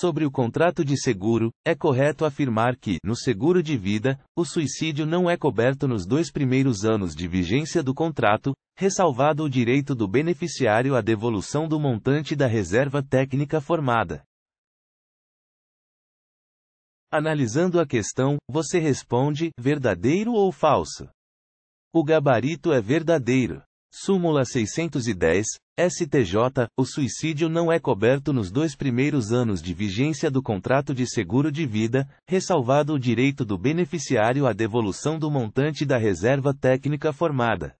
Sobre o contrato de seguro, é correto afirmar que, no seguro de vida, o suicídio não é coberto nos dois primeiros anos de vigência do contrato, ressalvado o direito do beneficiário à devolução do montante da reserva técnica formada. Analisando a questão, você responde: verdadeiro ou falso? O gabarito é verdadeiro. Súmula 610, STJ, o suicídio não é coberto nos dois primeiros anos de vigência do contrato de seguro de vida, ressalvado o direito do beneficiário à devolução do montante da reserva técnica formada.